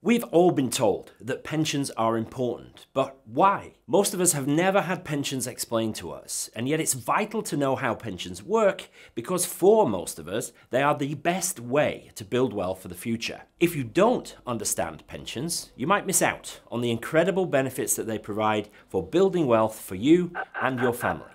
We've all been told that pensions are important, but why? Most of us have never had pensions explained to us, and yet it's vital to know how pensions work because for most of us, they are the best way to build wealth for the future. If you don't understand pensions, you might miss out on the incredible benefits that they provide for building wealth for you and your family.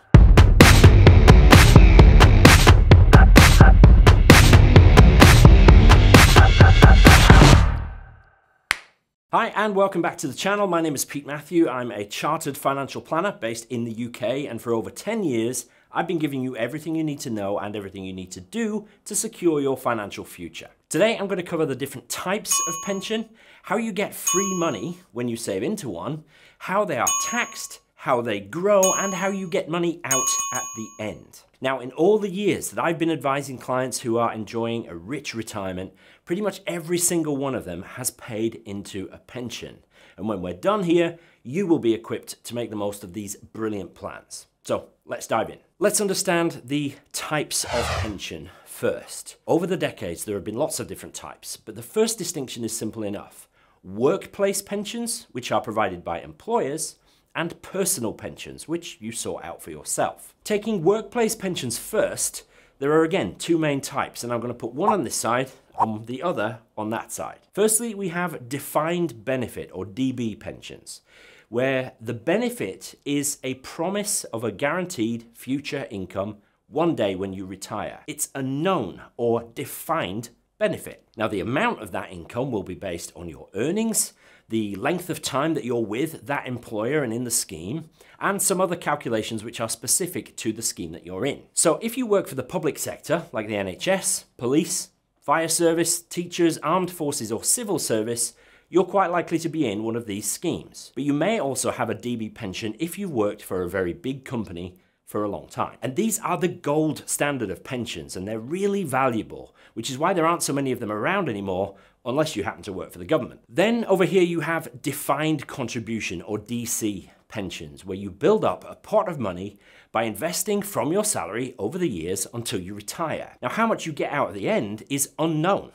Hi and welcome back to the channel. My name is Pete Matthew. I'm a chartered financial planner based in the UK and for over 10 years I've been giving you everything you need to know and everything you need to do to secure your financial future. Today I'm going to cover the different types of pension, how you get free money when you save into one, how they are taxed, how they grow, and how you get money out at the end. Now, in all the years that I've been advising clients who are enjoying a rich retirement, pretty much every single one of them has paid into a pension. And when we're done here, you will be equipped to make the most of these brilliant plans. So let's dive in. Let's understand the types of pension first. Over the decades, there have been lots of different types, but the first distinction is simple enough. Workplace pensions, which are provided by employers, and personal pensions, which you sort out for yourself. Taking workplace pensions first, there are again two main types, and I'm going to put one on this side and the other on that side. Firstly, we have defined benefit or DB pensions, where the benefit is a promise of a guaranteed future income one day when you retire. It's a known or defined benefit. Now, the amount of that income will be based on your earnings the length of time that you're with that employer and in the scheme, and some other calculations which are specific to the scheme that you're in. So if you work for the public sector, like the NHS, police, fire service, teachers, armed forces, or civil service, you're quite likely to be in one of these schemes. But you may also have a DB pension if you've worked for a very big company for a long time. And these are the gold standard of pensions, and they're really valuable, which is why there aren't so many of them around anymore, unless you happen to work for the government. Then over here you have defined contribution or DC pensions, where you build up a pot of money by investing from your salary over the years until you retire. Now, how much you get out at the end is unknown.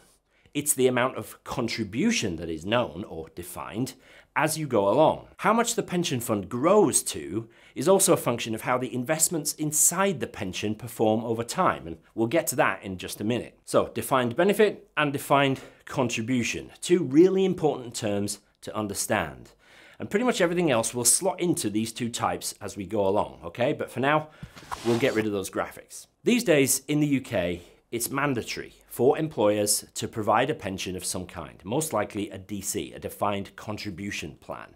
It's the amount of contribution that is known or defined as you go along. How much the pension fund grows to is also a function of how the investments inside the pension perform over time, and we'll get to that in just a minute. So, defined benefit and defined contribution, two really important terms to understand. And pretty much everything else will slot into these two types as we go along, okay? But for now, we'll get rid of those graphics. These days in the UK, it's mandatory for employers to provide a pension of some kind, most likely a DC, a defined contribution plan.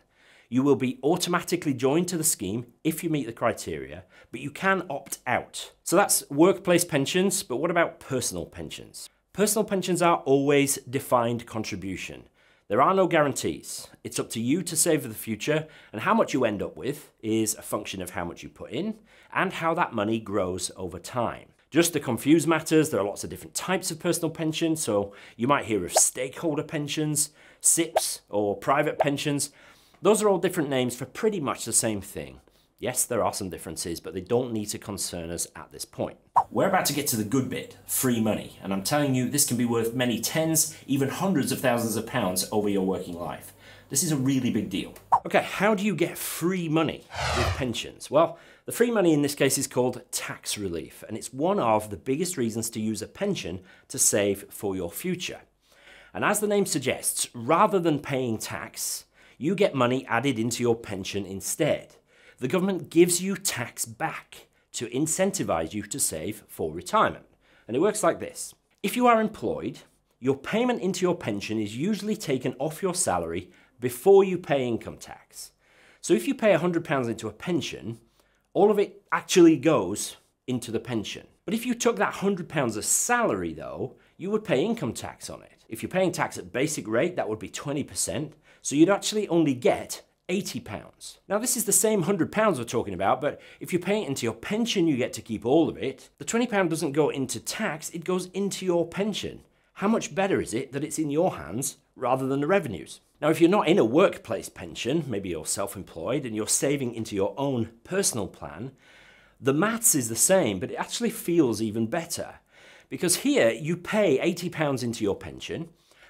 You will be automatically joined to the scheme if you meet the criteria, but you can opt out. So that's workplace pensions, but what about personal pensions? Personal pensions are always defined contribution. There are no guarantees. It's up to you to save for the future, and how much you end up with is a function of how much you put in and how that money grows over time. Just to confuse matters, there are lots of different types of personal pension. So you might hear of stakeholder pensions, SIPPs or private pensions. Those are all different names for pretty much the same thing. Yes, there are some differences, but they don't need to concern us at this point. We're about to get to the good bit, free money. And I'm telling you, this can be worth many tens, even hundreds of thousands of pounds over your working life. This is a really big deal. Okay, how do you get free money with pensions? Well, the free money in this case is called tax relief, and it's one of the biggest reasons to use a pension to save for your future. And as the name suggests, rather than paying tax, you get money added into your pension instead. The government gives you tax back to incentivize you to save for retirement. And it works like this. If you are employed, your payment into your pension is usually taken off your salary before you pay income tax. So if you pay £100 into a pension, all of it actually goes into the pension. But if you took that £100 as salary though, you would pay income tax on it. If you're paying tax at basic rate, that would be 20%, so you'd actually only get 80 pounds. Now this is the same 100 pounds we're talking about, but if you pay it into your pension, you get to keep all of it. The 20 pound doesn't go into tax, it goes into your pension. How much better is it that it's in your hands rather than the revenues? Now, if you're not in a workplace pension, maybe you're self-employed and you're saving into your own personal plan, the maths is the same, but it actually feels even better. Because here you pay £80 into your pension,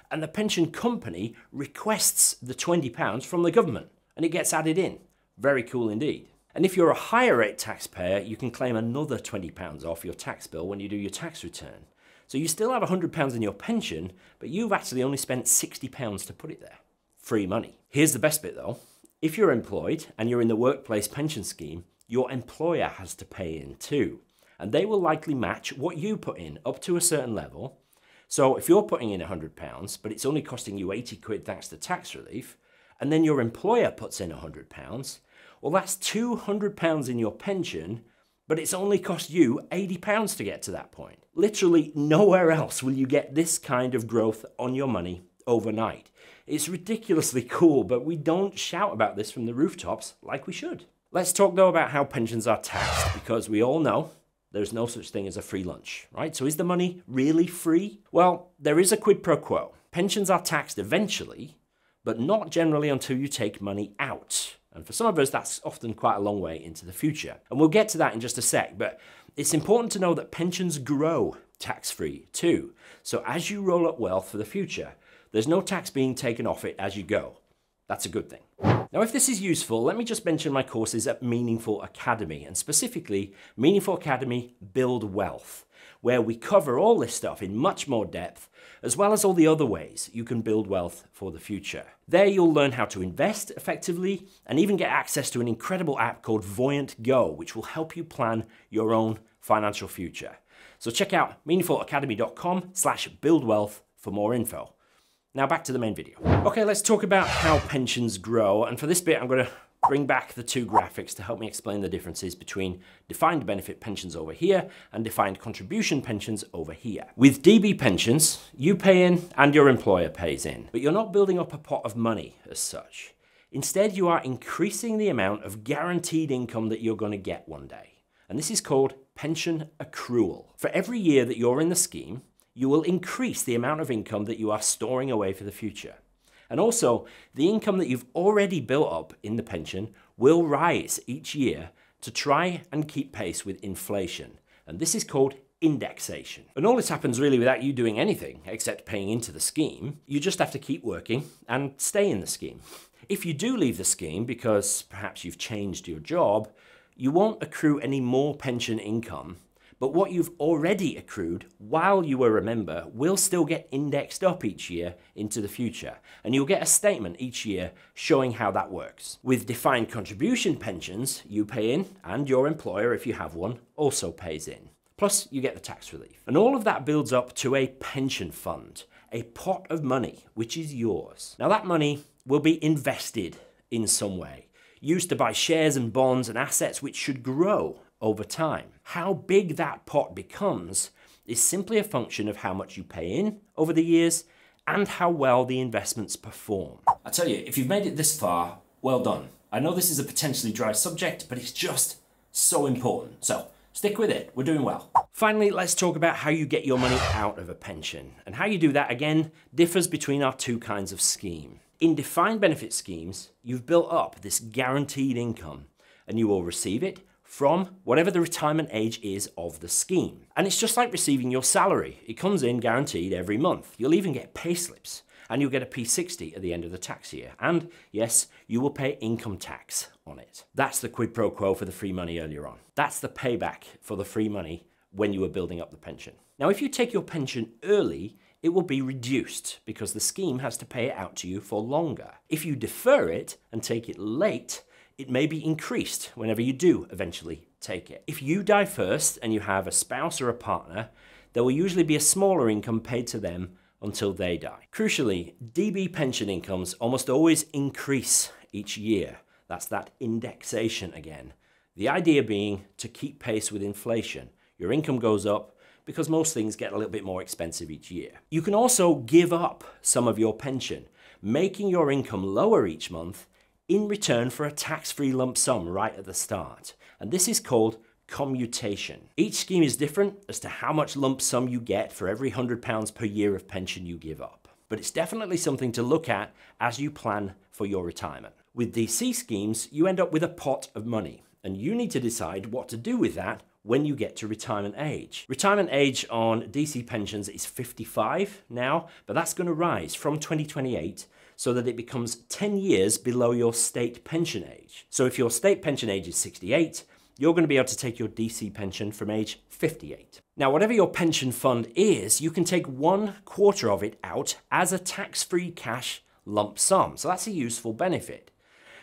and the pension company requests the £20 from the government and it gets added in. Very cool indeed. And if you're a higher rate taxpayer, you can claim another £20 off your tax bill when you do your tax return. So you still have £100 in your pension, but you've actually only spent £60 to put it there. Free money. Here's the best bit though. If you're employed and you're in the workplace pension scheme, your employer has to pay in too. And they will likely match what you put in up to a certain level. So if you're putting in £100, but it's only costing you 80 quid thanks to tax relief, and then your employer puts in £100, well, that's £200 in your pension, but it's only cost you £80 to get to that point. Literally nowhere else will you get this kind of growth on your money overnight. It's ridiculously cool, but we don't shout about this from the rooftops like we should. Let's talk though about how pensions are taxed, because we all know there's no such thing as a free lunch, right? So is the money really free? Well, there is a quid pro quo. Pensions are taxed eventually, but not generally until you take money out. And for some of us, that's often quite a long way into the future. And we'll get to that in just a sec, but it's important to know that pensions grow tax-free too. So as you roll up wealth for the future, there's no tax being taken off it as you go. That's a good thing. Now, if this is useful, let me just mention my courses at Meaningful Academy, and specifically Meaningful Academy Build Wealth, where we cover all this stuff in much more depth, as well as all the other ways you can build wealth for the future. There you'll learn how to invest effectively and even get access to an incredible app called Voyant Go, which will help you plan your own financial future. So check out meaningfulacademy.com slash buildwealth for more info. Now back to the main video. Okay, let's talk about how pensions grow. And for this bit, I'm going to bring back the two graphics to help me explain the differences between defined benefit pensions over here and defined contribution pensions over here. With DB pensions, you pay in and your employer pays in, but you're not building up a pot of money as such. Instead, you are increasing the amount of guaranteed income that you're going to get one day. And this is called pension accrual. For every year that you're in the scheme, you will increase the amount of income that you are storing away for the future. And also, the income that you've already built up in the pension will rise each year to try and keep pace with inflation. And this is called indexation. And all this happens really without you doing anything except paying into the scheme. You just have to keep working and stay in the scheme. If you do leave the scheme because perhaps you've changed your job, you won't accrue any more pension income but what you've already accrued while you were a member will still get indexed up each year into the future. And you'll get a statement each year showing how that works. With defined contribution pensions, you pay in, and your employer, if you have one, also pays in. Plus, you get the tax relief. And all of that builds up to a pension fund, a pot of money, which is yours. Now, that money will be invested in some way, used to buy shares and bonds and assets which should grow over time. How big that pot becomes is simply a function of how much you pay in over the years and how well the investments perform. I tell you, if you've made it this far, well done. I know this is a potentially dry subject, but it's just so important. So stick with it, we're doing well. Finally, let's talk about how you get your money out of a pension. And how you do that, again, differs between our two kinds of scheme. In defined benefit schemes, you've built up this guaranteed income and you will receive it from whatever the retirement age is of the scheme. And it's just like receiving your salary. It comes in guaranteed every month. You'll even get pay slips and you'll get a P60 at the end of the tax year. And yes, you will pay income tax on it. That's the quid pro quo for the free money earlier on. That's the payback for the free money when you were building up the pension. Now, if you take your pension early, it will be reduced because the scheme has to pay it out to you for longer. If you defer it and take it late, it may be increased whenever you do eventually take it. If you die first and you have a spouse or a partner, there will usually be a smaller income paid to them until they die. Crucially, DB pension incomes almost always increase each year. That's that indexation again. The idea being to keep pace with inflation. Your income goes up because most things get a little bit more expensive each year. You can also give up some of your pension, making your income lower each month in return for a tax-free lump sum right at the start. And this is called commutation. Each scheme is different as to how much lump sum you get for every £100 per year of pension you give up. But it's definitely something to look at as you plan for your retirement. With DC schemes, you end up with a pot of money, and you need to decide what to do with that when you get to retirement age. Retirement age on DC pensions is 55 now, but that's going to rise from 2028 so that it becomes 10 years below your state pension age. So if your state pension age is 68, you're going to be able to take your DC pension from age 58. Now, whatever your pension fund is, you can take one quarter of it out as a tax-free cash lump sum. So that's a useful benefit.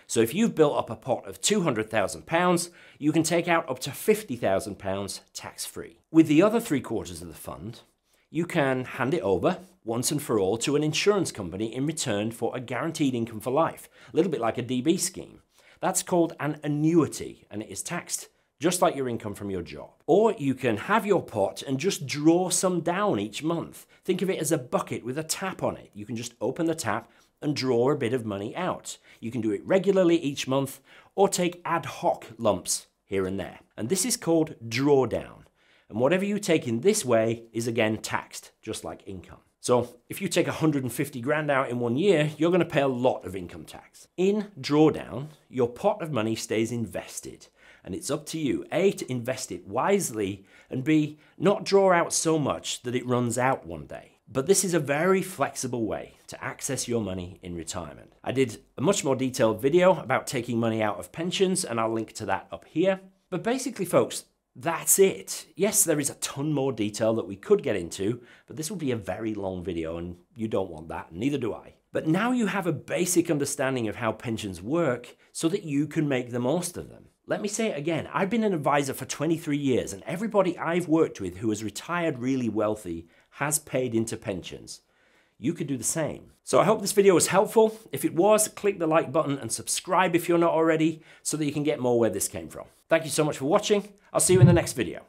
So if you've built up a pot of £200,000, you can take out up to £50,000 tax-free. With the other three quarters of the fund, you can hand it over once and for all to an insurance company in return for a guaranteed income for life, a little bit like a DB scheme. That's called an annuity and it is taxed just like your income from your job. Or you can have your pot and just draw some down each month. Think of it as a bucket with a tap on it. You can just open the tap and draw a bit of money out. You can do it regularly each month or take ad hoc lumps here and there. And this is called drawdown. And whatever you take in this way is again taxed, just like income. So if you take 150 grand out in one year, you're going to pay a lot of income tax. In drawdown, your pot of money stays invested. And it's up to you, A, to invest it wisely, and B, not draw out so much that it runs out one day. But this is a very flexible way to access your money in retirement. I did a much more detailed video about taking money out of pensions, and I'll link to that up here. But basically, folks, that's it. Yes, there is a ton more detail that we could get into, but this will be a very long video and you don't want that, neither do I. But now you have a basic understanding of how pensions work so that you can make the most of them. Let me say it again, I've been an advisor for 23 years and everybody I've worked with who has retired really wealthy has paid into pensions. You could do the same. So I hope this video was helpful. If it was, click the like button and subscribe if you're not already so that you can get more where this came from. Thank you so much for watching. I'll see you in the next video.